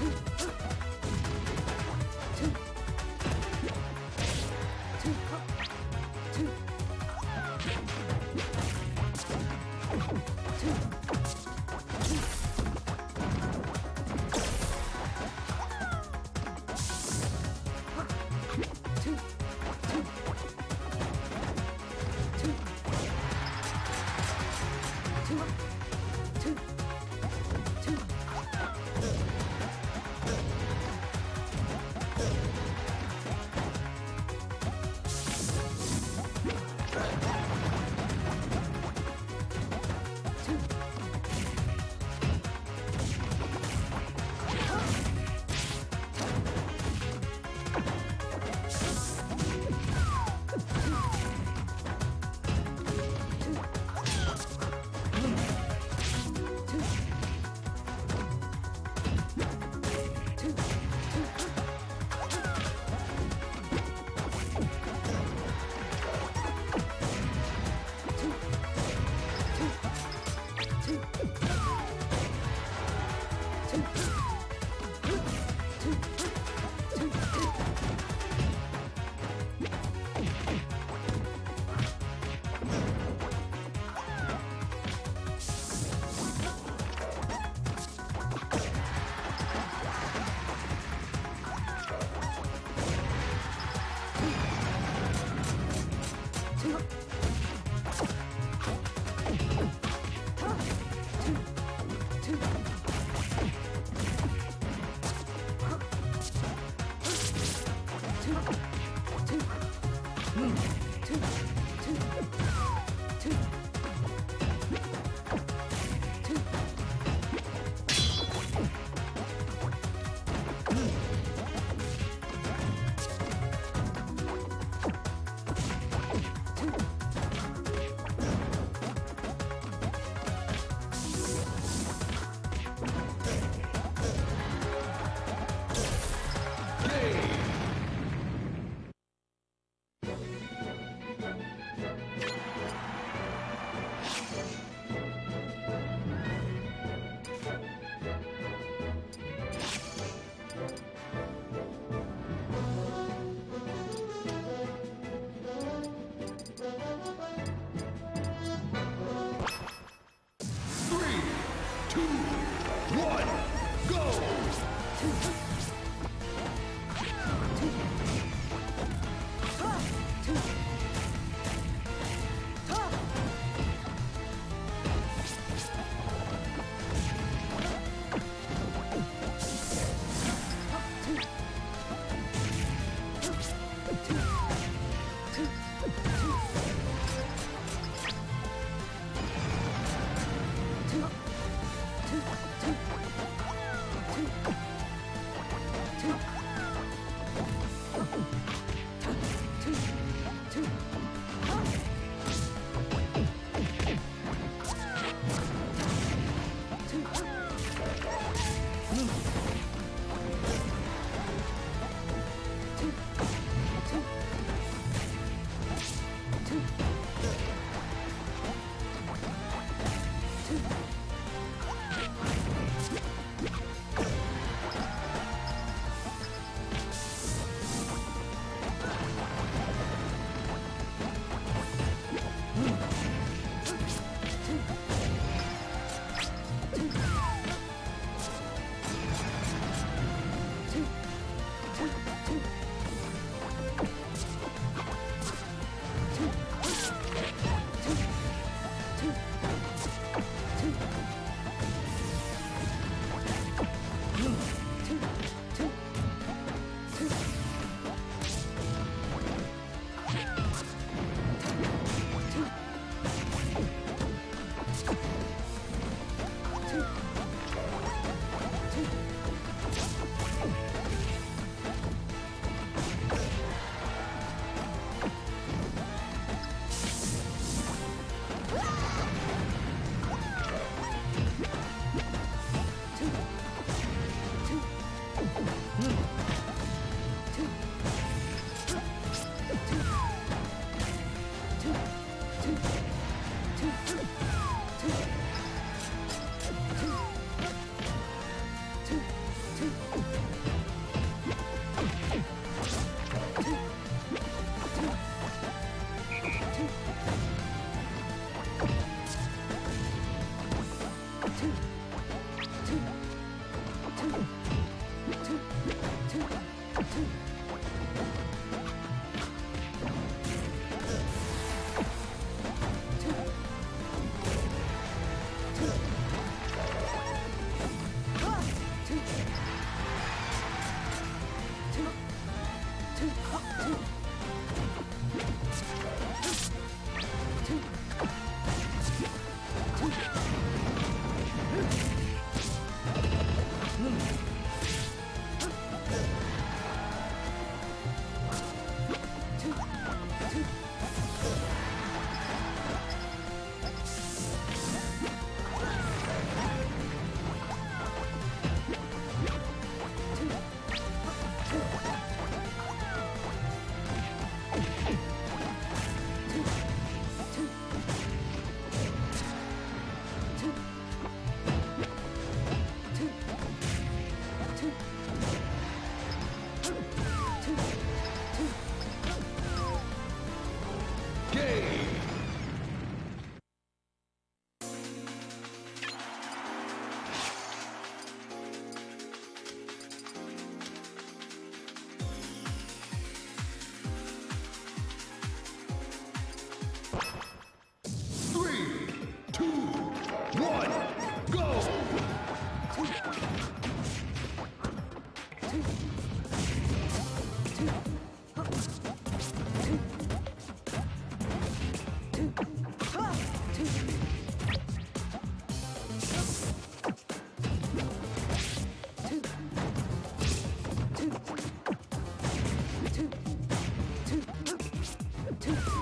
Two. Two. two.